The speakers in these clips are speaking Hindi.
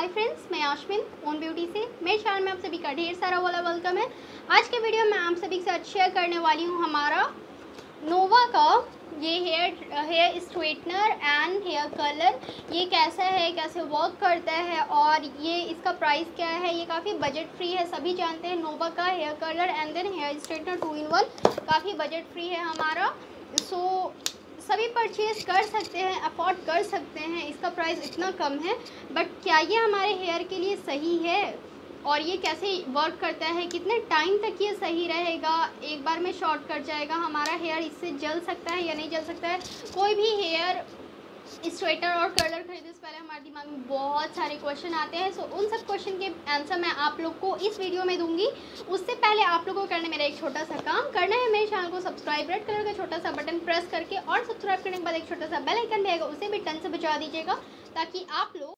हाय फ्रेंड्स मैं आशमिन ओन ब्यूटी से। मेरे चैनल में आप सभी का ढेर सारा वाला वेलकम है। आज के वीडियो में आप सभी के साथ शेयर करने वाली हूँ हमारा नोवा का ये hair hair straightener and hair colour ये कैसा है कैसे वर्क करता है और ये इसका प्राइस क्या है? ये काफ़ी बजट फ्री है सभी जानते हैं नोवा का hair colour and then hair straightener two in one काफ़ी बजट फ्री है हमारा। सो so, सभी परचेज़ कर सकते हैं अफोर्ड कर सकते हैं, इसका प्राइस इतना कम है बट क्या ये हमारे हेयर के लिए सही है? और ये कैसे वर्क करता है? कितने टाइम तक ये सही रहेगा? एक बार में शॉर्ट कट जाएगा, हमारा हेयर इससे जल सकता है या नहीं जल सकता है? कोई भी हेयर स्वेटर और कलर खरीदने से पहले हमारे दिमाग में बहुत सारे क्वेश्चन आते हैं। सो उन सब क्वेश्चन के आंसर मैं आप लोग को इस वीडियो में दूँगी। उससे पहले आप लोगों को करना मेरा एक छोटा सा काम। करना है मेरे चैनल को सब्सक्राइब रेड कलर का छोटा सा बटन प्रेस करके और सब्सक्राइब करने के बाद एक छोटा सा बेल आइकन रहेगा उसे भी टन से बचा दीजिएगा ताकि आप लोग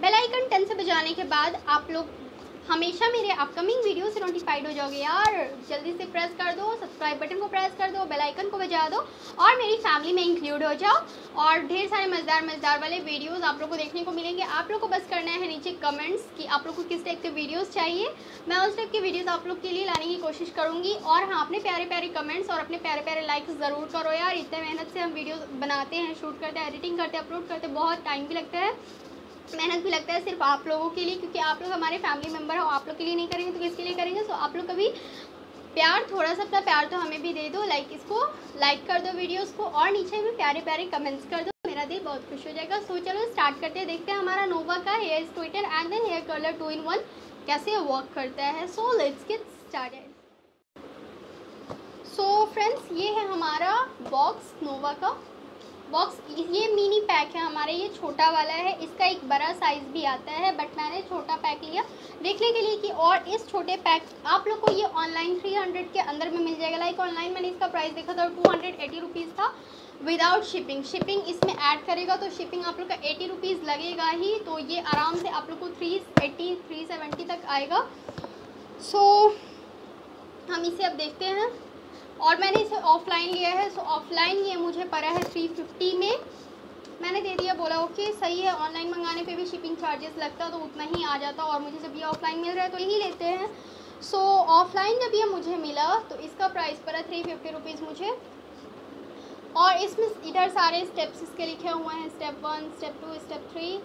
बेल आइकन टन से बजाने के बाद आप लोग हमेशा मेरे अपकमिंग वीडियो से नोटिफाइड हो जाओगे यार। जल्दी से प्रेस कर दो सब्सक्राइब बटन को प्रेस कर दो बेल आइकन को बजा दो और मेरी फैमिली में इंक्लूड हो जाओ। और ढेर सारे मज़ेदार मज़ेदार वाले वीडियोस आप लोग को देखने को मिलेंगे। आप लोग को बस करना है नीचे कमेंट्स कि आप लोग को किस टाइप के वीडियोस चाहिए। मैं उस टाइप के वीडियोस आप लोग के लिए लाने की कोशिश करूँगी। और हाँ अपने प्यारे प्यारे कमेंट्स और अपने प्यारे प्यारे लाइक्स ज़रूर करो यार। इतने मेहनत से हम वीडियो बनाते हैं शूट करते हैं एडिटिंग करते हैं अपलोड करते हैं, बहुत टाइम भी लगता है। मेहनत भी लगता है सिर्फ़ आप लोगों के लिए, क्योंकि आप लोग हमारे फैमिली मेंबर हो आप लोग के लिए नहीं करेंगे तो किसके लिए करेंगे? सो आप लोग कभी प्यार, थोड़ा सा अपना प्यार तो हमें भी दे दो लाइक इसको लाइक कर दो वीडियोस को, और नीचे भी प्यारे प्यारे कमेंट्स कर दो, मेरा दिल बहुत खुश हो जाएगा। सो चलो स्टार्ट करते हैं, देखते हैं हमारा नोवा का hair straightener and then hair colour two in one कैसे वर्क करता है। So let's get started so friends ये है हमारा बॉक्स नोवा का। बॉक्स ये मिनी पैक है हमारे ये छोटा वाला है इसका एक बड़ा साइज़ भी आता है बट मैंने छोटा पैक लिया। देखने के लिए कि और इस छोटे पैक आप लोग को ये ऑनलाइन थ्री हंड्रेड के अंदर में मिल जाएगा। लाइक ऑनलाइन मैंने इसका प्राइस देखा था टू हंड्रेड एटी था विदाउट शिपिंग शिपिंग इसमें ऐड करेगा तो शिपिंग आप लोग का एटी रुपीज़ लगेगा ही तो ये आराम से आप लोग को थ्री एट्टी थ्री सेवेंटी तक आएगा। सो so, हम इसे अब देखते हैं। और मैंने इसे ऑफलाइन लिया है सो ऑफलाइन ये मुझे पड़ा है थ्री फिफ्टी में। मैंने दे दिया, बोला ओके सही है ऑनलाइन मंगाने पे भी शिपिंग चार्जेस लगता तो उतना ही आ जाता और मुझे जब ये ऑफलाइन मिल रहा है तो यही लेते हैं। सो ऑफलाइन जब ये मुझे मिला तो इसका प्राइस पड़ा थ्री फिफ्टी रुपीज़ मुझे। और इसमें इधर सारे स्टेप्स इसके लिखे हुए हैं step one step two step three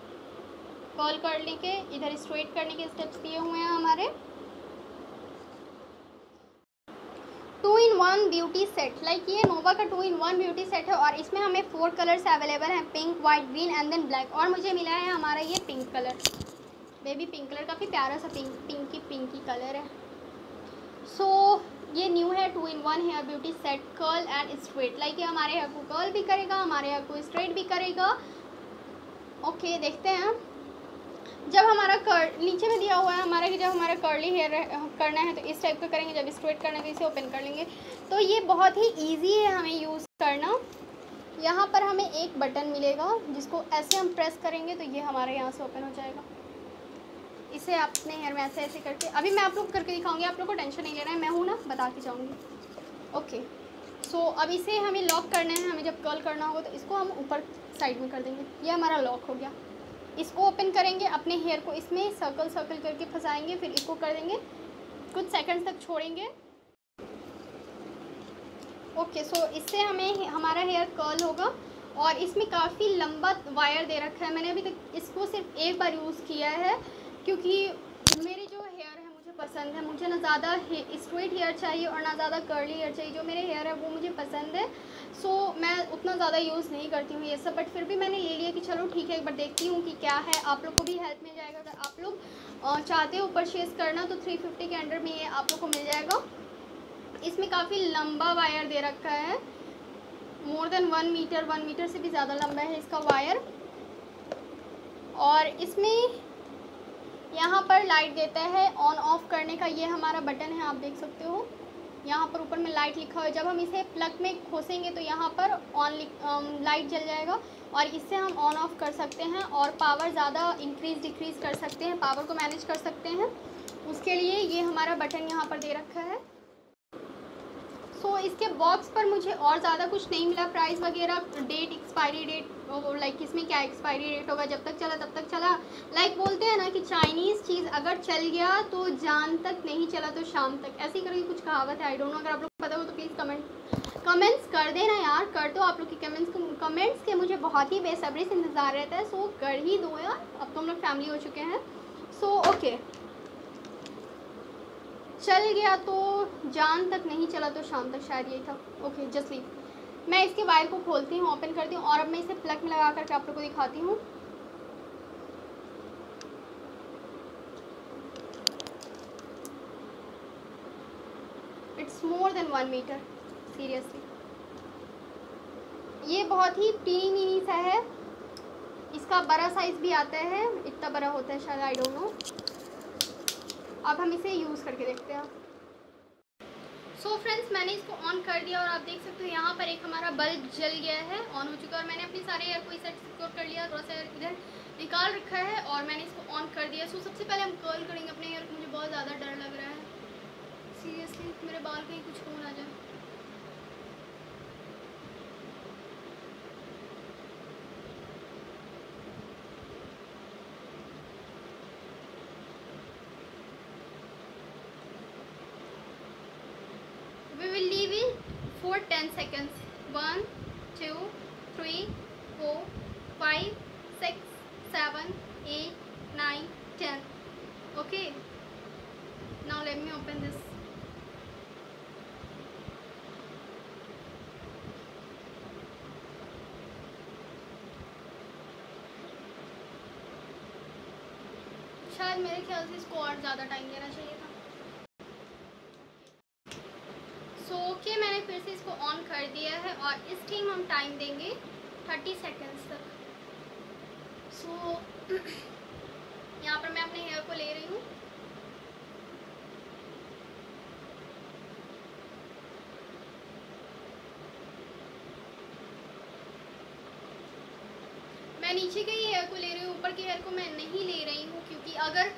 call करने के इधर स्ट्रेट करने के स्टेप्स दिए हुए हैं हमारे। Two in one beauty set like ये नोवा का two in one beauty set है और इसमें हमें फोर कलर्स अवेलेबल हैं pink white green and then black और मुझे मिला है हमारा ये pink colour baby pink colour काफ़ी प्यारा सा पिंक पिंकी पिंकी कलर है. सो so, ये न्यू है two in one hair beauty set curl and straight like ये हमारे हेयर को कर्ल भी करेगा हमारे हेयर को स्ट्रेट भी करेगा. ओके okay, देखते हैं. जब हमारा कर नीचे में दिया हुआ है हमारा कि जब हमारा कर्ली हेयर करना है तो इस टाइप का करेंगे, जब स्ट्रेट करना है तो इसे ओपन कर लेंगे। तो ये बहुत ही इजी है हमें यूज़ करना। यहाँ पर हमें एक बटन मिलेगा जिसको ऐसे हम प्रेस करेंगे तो ये हमारे यहाँ से ओपन हो जाएगा। इसे आप अपने हेयर में ऐसे ऐसे करके, अभी मैं आप लोग करके दिखाऊँगी, आप लोग को टेंशन नहीं लेना है, मैं हूँ ना, बता के जाऊँगी। ओके सो अब इसे हमें लॉक करना है, हमें जब कर्ल करना होगा तो इसको हम ऊपर साइड में कर देंगे। ये हमारा लॉक हो गया। इसको ओपन करेंगे, अपने हेयर को इसमें सर्कल सर्कल करके फंसाएँगे, फिर इसको कर देंगे। कुछ सेकंड्स तक छोड़ेंगे। ओके सो इससे हमें हमारा हेयर कर्ल होगा और इसमें काफ़ी लंबा वायर दे रखा है। मैंने अभी तक इसको सिर्फ़ एक बार यूज़ किया है, क्योंकि मेरे जो हेयर है, मुझे पसंद है। मुझे ना ज़्यादा स्ट्रेट हेयर चाहिए और ना ज़्यादा कर्ली हेयर चाहिए। जो मेरे हेयर है, वो मुझे पसंद है। सो so, मैं उतना ज़्यादा यूज़ नहीं करती हूँ ये सब बट फिर भी मैंने ये लिया कि चलो ठीक है एक बार देखती हूँ कि क्या है। आप लोग को भी हेल्प मिल जाएगा अगर आप लोग चाहते हो परचेज़ करना तो थ्री फिफ्टी के अंडर में ये आप लोग को मिल जाएगा। इसमें काफ़ी लंबा वायर दे रखा है। More than one metre one metre से भी ज़्यादा लंबा है इसका वायर और इसमें यहाँ पर लाइट देता है ऑन ऑफ़ करने का ये हमारा बटन है आप देख सकते हो। यहाँ पर ऊपर में लाइट लिखा हुआ है। जब हम इसे प्लग में खोसेंगे तो यहाँ पर ऑन लाइट जल जाएगा और इससे हम ऑन ऑफ़ कर सकते हैं और पावर ज़्यादा इंक्रीज़ डिक्रीज़ कर सकते हैं पावर को मैनेज कर सकते हैं। उसके लिए ये हमारा बटन यहाँ पर दे रखा है। सो so, इसके बॉक्स पर मुझे और ज़्यादा कुछ नहीं मिला। प्राइस वगैरह डेट एक्सपायरी डेट लाइक इसमें क्या एक्सपायरी डेट होगा, जब तक चला तब तक चला। लाइक बोलते हैं ना कि चाइनीज़ चीज़ अगर चल गया तो जान तक नहीं चला तो शाम तक। ऐसी करके कुछ कहावत है आई डोंट नो अगर आप लोग पता हो तो प्लीज़ कमेंट कमेंट्स कर देना यार, कर दो आप लोग के कमेंट्स कमेंट्स के मुझे बहुत ही बेसब्री से इंतज़ार रहता है सो कर ही दो यार। अब तो हम लोग फैमिली हो चुके हैं। सो ओके चल गया तो जान तक नहीं चला तो शाम तक शायद यही था। ओके जस्ट लीव मैं इसके वायर को खोलती हूँ ओपन करती हूँ और अब मैं इसे प्लग में लगा करके आप लोग को दिखाती हूँ। It's more than one metre seriously ये बहुत ही टीनी नीनी सा है। इसका बड़ा साइज़ भी आता है। इतना बड़ा होता है शायद आई डोंट नो अब हम इसे यूज़ करके देखते हैं। सो so फ्रेंड्स मैंने इसको ऑन कर दिया और आप देख सकते हो यहाँ पर एक हमारा बल्ब जल गया है ऑन हो चुका है और मैंने अपने सारे एयर को इस सिक्योर कर लिया थोड़ा सा इधर निकाल रखा है और मैंने इसको ऑन कर दिया। सो so, सबसे पहले हम कर्ल करेंगे अपने एयर को मुझे बहुत ज़्यादा डर लग रहा है। सीरियसली मेरे बाल कहीं कुछ हो ना जाए। For 10 seconds 1 2 3 4 5 6 7 8 9 10 okay now let me open this शायद मेरे ख्याल से इसको और ज़्यादा टाइम देना चाहिए था ओके मैंने फिर से इसको ऑन कर दिया है और इस टाइम हम टाइम देंगे थर्टी सेकेंड्स तक। सो so, यहाँ पर मैं अपने हेयर को ले रही हूँ। मैं नीचे के ही हेयर को ले रही हूँ ऊपर के हेयर को मैं नहीं ले रही हूँ क्योंकि अगर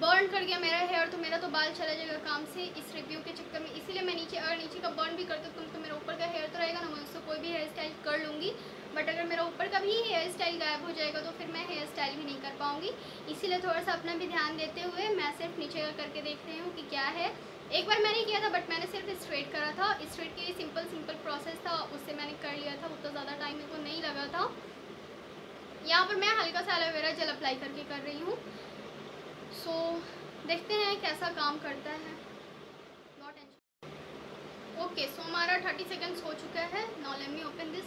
बर्न कर गया मेरा हेयर तो मेरा तो बाल चला जाएगा काम से इस रिव्यू के चक्कर में। इसीलिए मैं नीचे अगर नीचे का बर्न भी करती तो ऊपर का हेयर तो रहेगा ना मैं उससे कोई भी हेयर स्टाइल कर लूँगी। बट अगर मेरा ऊपर का भी हेयर स्टाइल गायब हो जाएगा तो फिर मैं हेयर स्टाइल भी नहीं कर पाऊँगी। इसीलिए थोड़ा सा अपना भी ध्यान देते हुए मैं सिर्फ़ नीचे का करके देख रही हूँ कि क्या है। एक बार मैंने किया था बट मैंने सिर्फ़ स्ट्रेट करा था। स्ट्रेट के लिए सिंपल सिंपल प्रोसेस था उससे मैंने कर लिया था उतना ज़्यादा टाइम मेरे को नहीं लगा था। यहाँ पर मैं हल्का सा एलोवेरा जेल अप्लाई करके कर रही हूँ। सो so, देखते हैं कैसा काम करता है। ओके, सो हमारा थर्टी सेकेंड्स हो चुका है। Now let me open this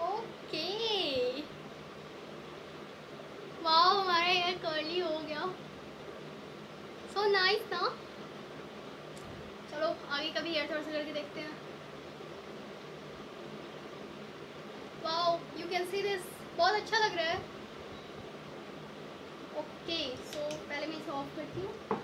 okay. वाह हमारा हेयर कर्ली हो गया। सो नाइस ना चलो, आगे कभी हेयर थोड़ा सा करके देखते हैं। Wow you can see this बहुत अच्छा लग रहा है। ओके सो पहले मैं इसे ऑफ़ करती हूँ।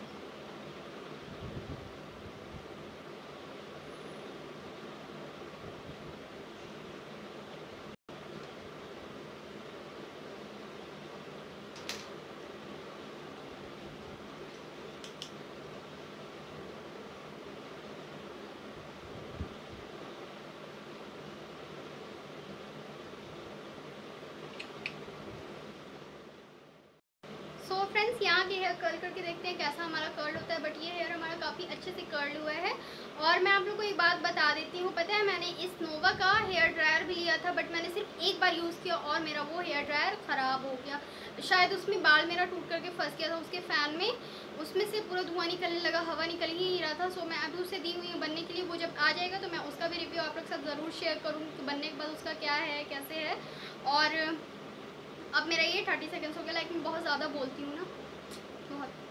फ्रेंड्स यहाँ के हेयर कर्ल करके देखते हैं कैसा हमारा कर्ल होता है बट ये हेयर हमारा काफ़ी अच्छे से कर्ल हुआ है। और मैं आप लोग को एक बात बता देती हूँ, पता है मैंने इस नोवा का हेयर ड्रायर भी लिया था बट मैंने सिर्फ़ एक बार यूज़ किया और मेरा वो हेयर ड्रायर ख़राब हो गया। शायद उसमें बाल मेरा टूट करके फंस गया था उसके फ़ैन में। उसमें से पूरा धुआँ निकलने लगा, हवा निकल ही रहा था सो मैं अभी उसे दी हुई हूँ बनने के लिए, वो जब आ जाएगा तो मैं उसका भी रिव्यू आप लोग के साथ ज़रूर शेयर करूँ कि बनने के बाद उसका क्या है, कैसे है। और अब मेरा ये थर्टी सेकेंड्स हो गया लाइक मैं बहुत ज़्यादा बोलती हूँ ना बहुत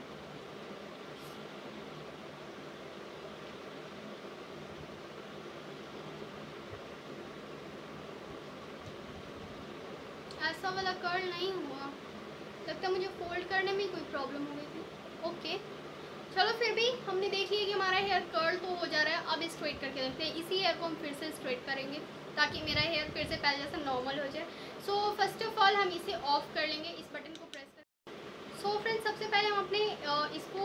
ऐसा वाला कर्ल नहीं हुआ। लगता मुझे फोल्ड करने में कोई प्रॉब्लम हो गई थी। ओके चलो फिर भी हमने देख लिया कि हमारा हेयर कर्ल तो हो जा रहा है, अब स्ट्रेट करके देखते हैं। इसी हेयर को हम फिर से स्ट्रेट करेंगे, ताकि मेरा हेयर फिर से पहले जैसा नॉर्मल हो जाए। सो फ़र्स्ट ऑफ़ ऑल हम इसे ऑफ़ कर लेंगे, इस बटन को प्रेस कर सो so फ्रेंड्स सबसे पहले हम अपने इसको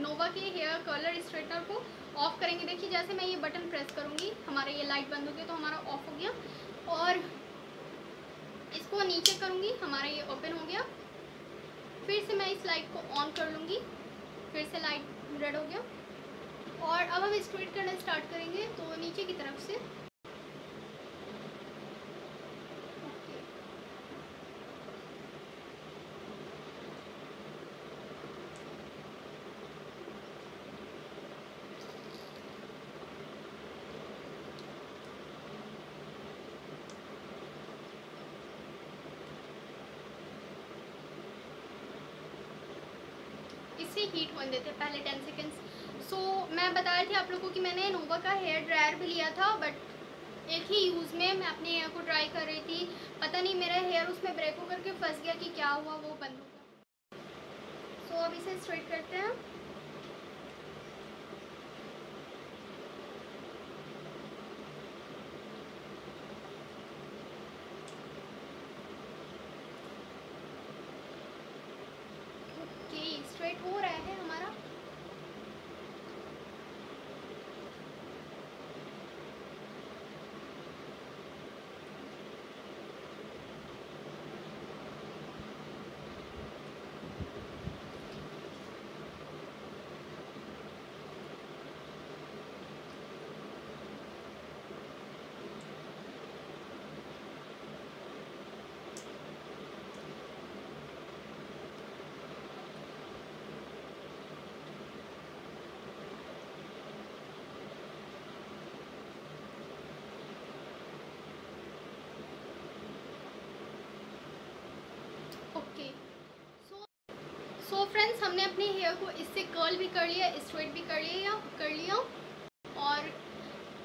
नोवा के हेयर कलर स्ट्रेटनर को ऑफ़ करेंगे। देखिए, जैसे मैं ये बटन प्रेस करूँगी, हमारा ये लाइट बंद हो गया तो हमारा ऑफ़ हो गया। और इसको नीचे करूँगी, हमारा ये ओपन हो गया। फिर से मैं इस लाइट को ऑन कर लूँगी। फिर से लाइट रेड हो गया। और अब हम स्ट्रेट करना स्टार्ट करेंगे तो नीचे की तरफ़ से इससे हीट होने देते पहले टेन सेकेंड्स सो मैं बता रही थी आप लोगों को कि मैंने नोवा का हेयर ड्रायर भी लिया था बट एक ही यूज़ में मैं अपने हेयर को ड्राई कर रही थी। पता नहीं मेरा हेयर उसमें ब्रेक होकर के फंस गया कि क्या हुआ वो बंद हो गया। सो so, अब इसे स्ट्रेट करते हैं स्ट्रेट हो रहा है हमारा ओके सो सो फ्रेंड्स हमने अपने हेयर को इससे कर्ल भी कर लिया स्ट्रेट भी कर लिया, या कर लिया। और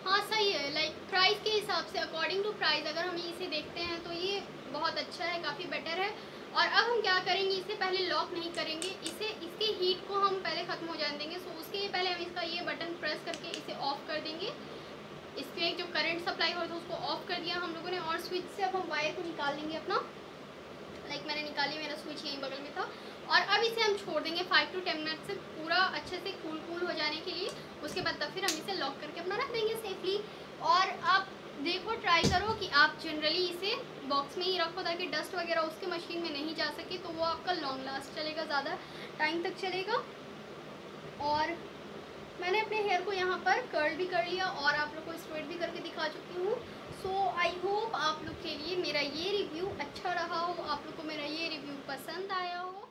हाँ सही है लाइक प्राइस के हिसाब से अकॉर्डिंग टू प्राइस अगर हम इसे देखते हैं तो ये बहुत अच्छा है, काफ़ी बेटर है। और अब हम क्या करेंगे, इसे पहले लॉक नहीं करेंगे, इसे, इसके हीट को हम पहले ख़त्म हो जाने देंगे। सो उसके लिए पहले हम इसका ये बटन प्रेस करके इसे ऑफ़ कर देंगे। इसके जो करंट सप्लाई हो रहा था, उसको ऑफ़ कर दिया हम लोगों ने। और स्विच से अब हम वायर को निकाल लेंगे अपना। लाइक मैंने निकाली, मेरा स्विच यहीं बगल में था। और अब इसे हम छोड़ देंगे फाइव टू टेन मिनट से पूरा अच्छे से कूल कूल हो जाने के लिए। उसके बाद तब फिर हम इसे लॉक करके अपना रख देंगे सेफली और आप देखो ट्राई करो कि आप जनरली इसे बॉक्स में ही रखो ताकि डस्ट वगैरह उसके मशीन में नहीं जा सके तो वो आपका लॉन्ग लास्ट चलेगा, ज़्यादा टाइम तक चलेगा। और मैंने अपने हेयर को यहाँ पर कर्ल भी कर लिया और आप लोग को स्ट्रेट भी करके दिखा चुकी हूँ। सो आई होप आप लोग के लिए मेरा ये रिव्यू अच्छा रहा हो, आप लोग को मेरा ये रिव्यू पसंद आया हो।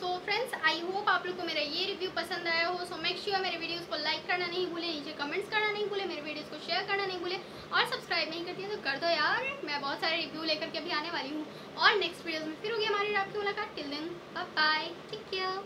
सो फ्रेंड्स आई होप आप लोग को मेरा ये रिव्यू पसंद आया हो। सो मेक श्योर मेरे वीडियोस को लाइक करना नहीं भूले, नीचे कमेंट्स करना नहीं भूले, मेरे वीडियोस को शेयर करना नहीं भूले और सब्सक्राइब नहीं करती है तो कर दो यार। मैं बहुत सारे रिव्यू लेकर के अभी आने वाली हूँ। और नेक्स्ट वीडियोज़ में फिर होगी हमारी आपकी मुलाकात। टिल दिन बाय टेक केयर